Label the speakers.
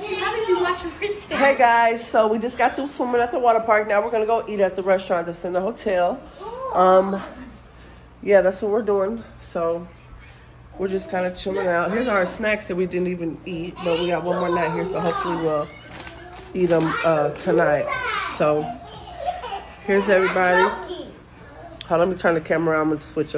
Speaker 1: Hey guys, so we just got through swimming at the water park. Now we're gonna go eat at the restaurant that's in the hotel. Um, yeah, that's what we're doing. So we're just kind of chilling out. Here's our snacks that we didn't even eat, but we got one more night here, so hopefully we'll eat them uh, tonight. So here's everybody. Hold on, let me turn the camera on. I'm gonna switch up.